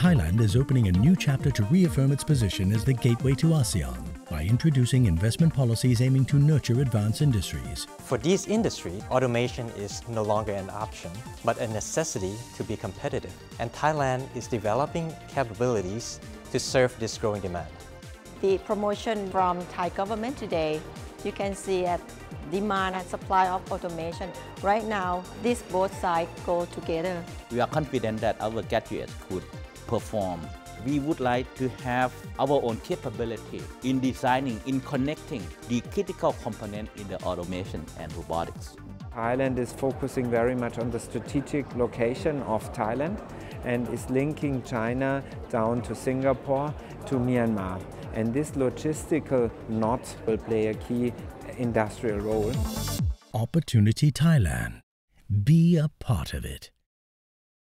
Thailand is opening a new chapter to reaffirm its position as the gateway to ASEAN by introducing investment policies aiming to nurture advanced industries. For this industry, automation is no longer an option, but a necessity to be competitive. And Thailand is developing capabilities to serve this growing demand. The promotion from Thai government today, you can see that demand and supply of automation. Right now, these both sides go together. We are confident that our graduates could perform we would like to have our own capability in designing, in connecting the critical component in the automation and robotics. Thailand is focusing very much on the strategic location of Thailand and is linking China down to Singapore to Myanmar. And this logistical knot will play a key industrial role. Opportunity Thailand. Be a part of it.